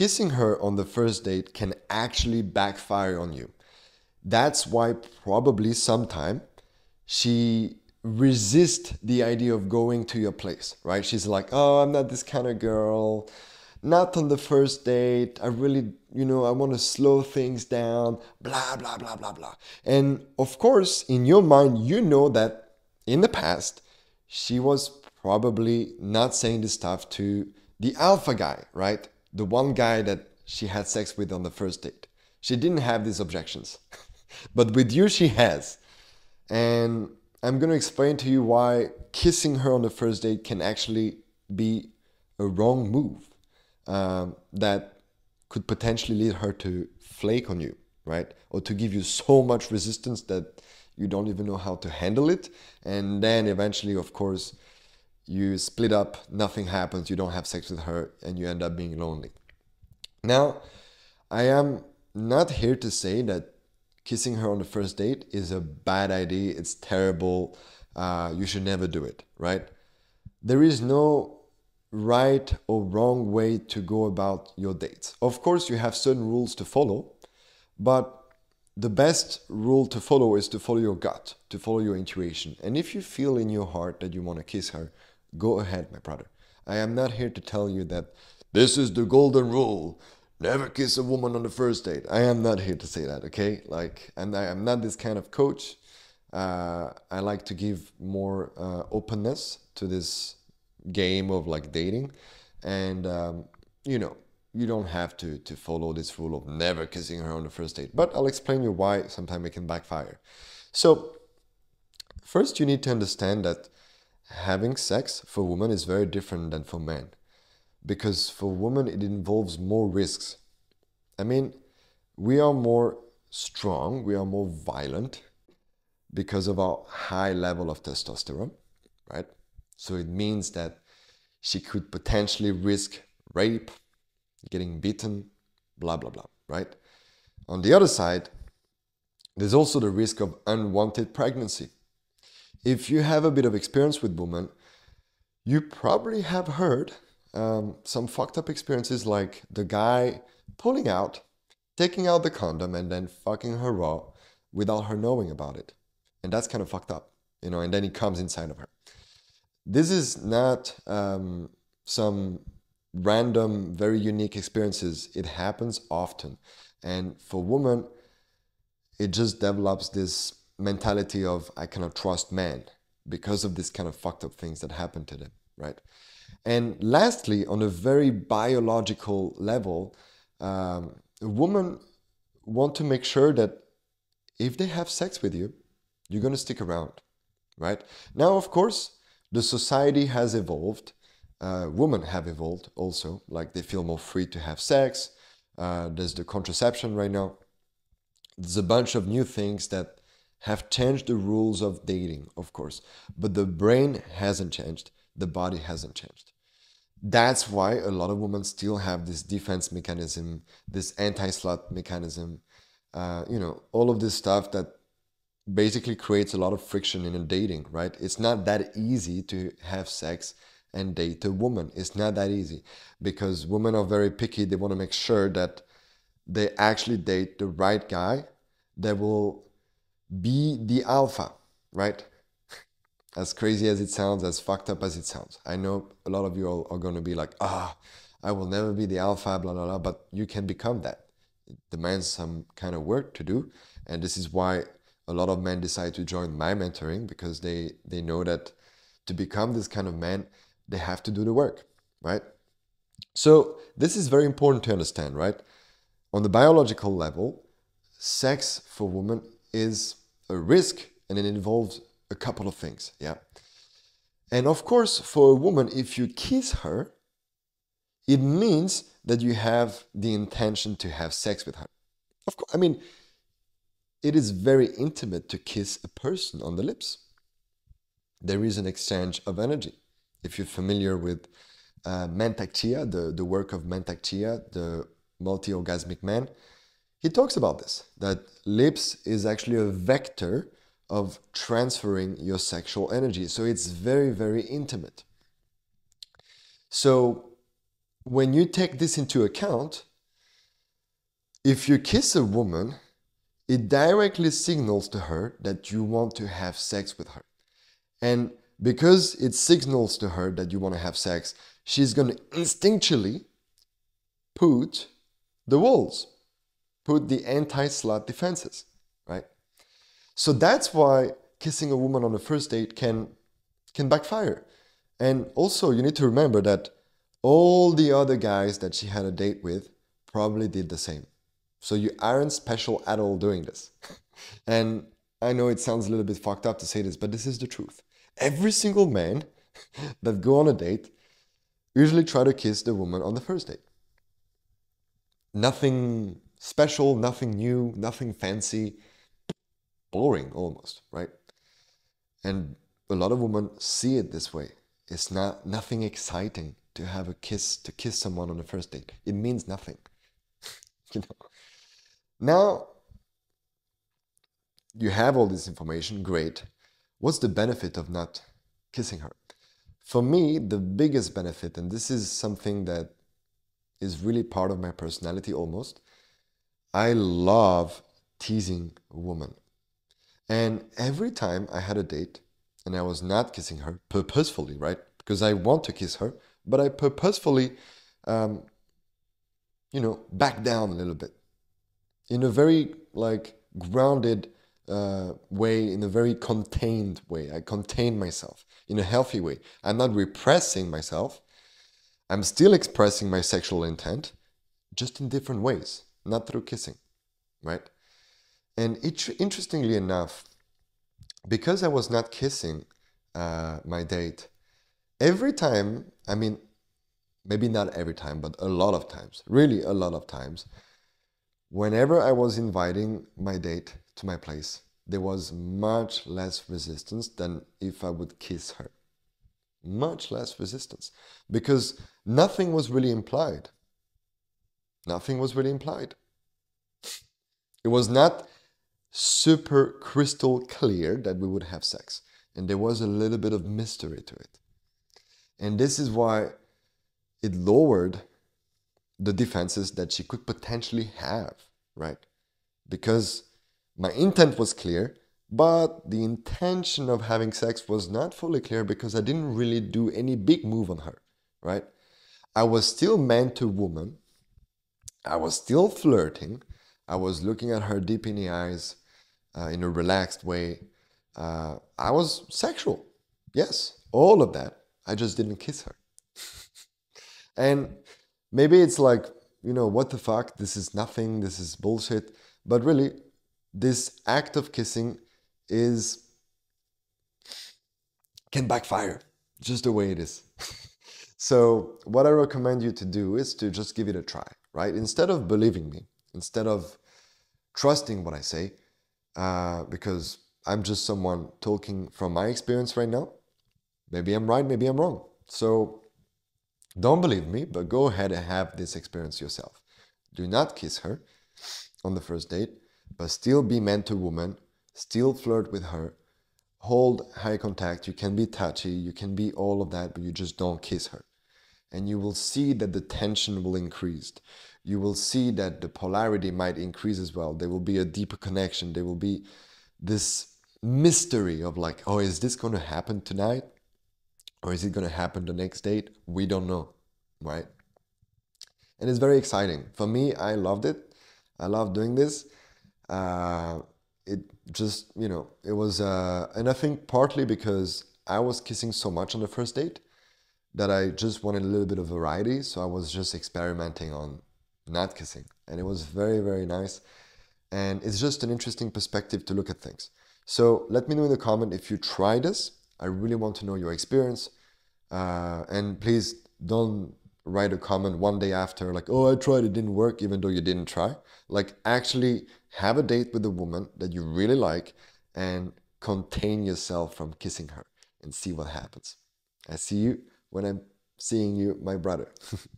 kissing her on the first date can actually backfire on you. That's why probably sometime she resist the idea of going to your place, right? She's like, "Oh, I'm not this kind of girl. Not on the first date. I really, you know, I want to slow things down, blah blah blah blah blah." And of course, in your mind, you know that in the past she was probably not saying this stuff to the alpha guy, right? The one guy that she had sex with on the first date. She didn't have these objections. but with you, she has. And I'm going to explain to you why kissing her on the first date can actually be a wrong move um, that could potentially lead her to flake on you, right? Or to give you so much resistance that you don't even know how to handle it. And then eventually, of course, you split up, nothing happens, you don't have sex with her, and you end up being lonely. Now, I am not here to say that kissing her on the first date is a bad idea, it's terrible, uh, you should never do it, right? There is no right or wrong way to go about your dates. Of course, you have certain rules to follow, but the best rule to follow is to follow your gut, to follow your intuition. And if you feel in your heart that you want to kiss her, go ahead, my brother. I am not here to tell you that this is the golden rule. Never kiss a woman on the first date. I am not here to say that, okay? Like, and I am not this kind of coach. Uh, I like to give more uh, openness to this game of like dating, and um, you know, you don't have to to follow this rule of never kissing her on the first date. But I'll explain you why sometimes it can backfire. So, first you need to understand that having sex for women is very different than for men because for women it involves more risks. I mean, we are more strong, we are more violent because of our high level of testosterone, right? So it means that she could potentially risk rape, getting beaten, blah, blah, blah, right? On the other side, there's also the risk of unwanted pregnancy. If you have a bit of experience with women, you probably have heard um, some fucked up experiences like the guy pulling out, taking out the condom, and then fucking her raw without her knowing about it. And that's kind of fucked up, you know, and then he comes inside of her. This is not um, some random, very unique experiences. It happens often. And for women, it just develops this mentality of I cannot trust men because of this kind of fucked up things that happen to them, right? And lastly, on a very biological level, um, a woman want to make sure that if they have sex with you, you're going to stick around, right? Now, of course, the society has evolved. Uh, women have evolved also, like they feel more free to have sex. Uh, there's the contraception right now. There's a bunch of new things that have changed the rules of dating, of course, but the brain hasn't changed the body hasn't changed. That's why a lot of women still have this defense mechanism, this anti-slut mechanism, uh, you know, all of this stuff that basically creates a lot of friction in a dating, right? It's not that easy to have sex and date a woman. It's not that easy because women are very picky. They want to make sure that they actually date the right guy that will be the alpha, right? as crazy as it sounds, as fucked up as it sounds. I know a lot of you are, are going to be like, ah, I will never be the alpha, blah, blah, blah, but you can become that. It demands some kind of work to do. And this is why a lot of men decide to join my mentoring because they, they know that to become this kind of man, they have to do the work, right? So this is very important to understand, right? On the biological level, sex for women is a risk and it involves a couple of things. Yeah. And of course, for a woman, if you kiss her, it means that you have the intention to have sex with her. Of course, I mean, it is very intimate to kiss a person on the lips. There is an exchange of energy. If you're familiar with uh, Chia, the, the work of Mantak Chia, the multi orgasmic man, he talks about this that lips is actually a vector of transferring your sexual energy. So it's very, very intimate. So when you take this into account, if you kiss a woman, it directly signals to her that you want to have sex with her. And because it signals to her that you want to have sex, she's going to instinctually put the walls, put the anti slut defenses, right? So that's why kissing a woman on the first date can, can backfire. And also, you need to remember that all the other guys that she had a date with probably did the same. So you aren't special at all doing this. and I know it sounds a little bit fucked up to say this, but this is the truth. Every single man that go on a date usually try to kiss the woman on the first date. Nothing special, nothing new, nothing fancy, boring almost, right? And a lot of women see it this way. It's not nothing exciting to have a kiss, to kiss someone on the first date. It means nothing. you know. Now you have all this information, great. What's the benefit of not kissing her? For me, the biggest benefit, and this is something that is really part of my personality almost, I love teasing a woman. And every time I had a date and I was not kissing her purposefully, right? Because I want to kiss her, but I purposefully, um, you know, back down a little bit in a very like grounded uh, way, in a very contained way. I contain myself in a healthy way. I'm not repressing myself. I'm still expressing my sexual intent, just in different ways, not through kissing, right? And it, interestingly enough, because I was not kissing uh, my date, every time, I mean, maybe not every time, but a lot of times, really a lot of times, whenever I was inviting my date to my place, there was much less resistance than if I would kiss her. Much less resistance because nothing was really implied. Nothing was really implied. It was not super crystal clear that we would have sex, and there was a little bit of mystery to it. And this is why it lowered the defenses that she could potentially have, right? Because my intent was clear, but the intention of having sex was not fully clear because I didn't really do any big move on her, right? I was still man to woman. I was still flirting. I was looking at her deep in the eyes uh, in a relaxed way. Uh, I was sexual. Yes, all of that. I just didn't kiss her. and maybe it's like, you know, what the fuck? This is nothing. This is bullshit. But really, this act of kissing is can backfire just the way it is. so, what I recommend you to do is to just give it a try, right? Instead of believing me, instead of trusting what I say, uh, because I'm just someone talking from my experience right now. Maybe I'm right, maybe I'm wrong. So don't believe me, but go ahead and have this experience yourself. Do not kiss her on the first date, but still be man to woman, still flirt with her, hold high contact. You can be touchy, you can be all of that, but you just don't kiss her. And you will see that the tension will increase. You will see that the polarity might increase as well. There will be a deeper connection. There will be this mystery of like, oh, is this going to happen tonight? Or is it going to happen the next date? We don't know, right? And it's very exciting. For me, I loved it. I love doing this. Uh, it just, you know, it was, uh, and I think partly because I was kissing so much on the first date that I just wanted a little bit of variety. So I was just experimenting on not kissing. And it was very, very nice. And it's just an interesting perspective to look at things. So let me know in the comment if you try this. I really want to know your experience. Uh, and please don't write a comment one day after, like, oh, I tried, it didn't work, even though you didn't try. Like, actually have a date with a woman that you really like and contain yourself from kissing her and see what happens. I see you when I'm seeing you, my brother.